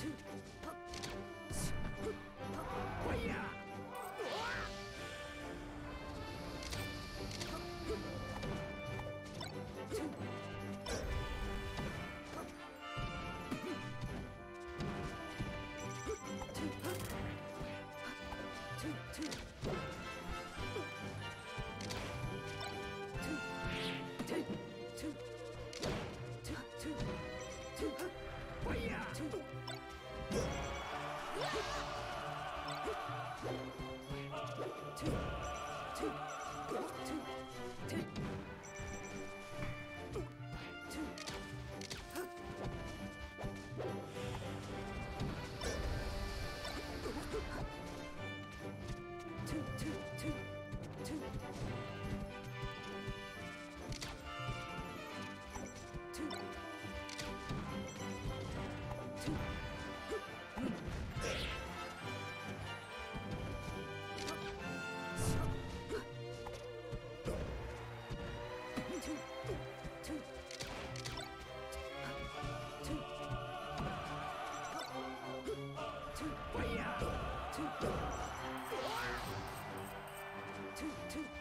two, two, two.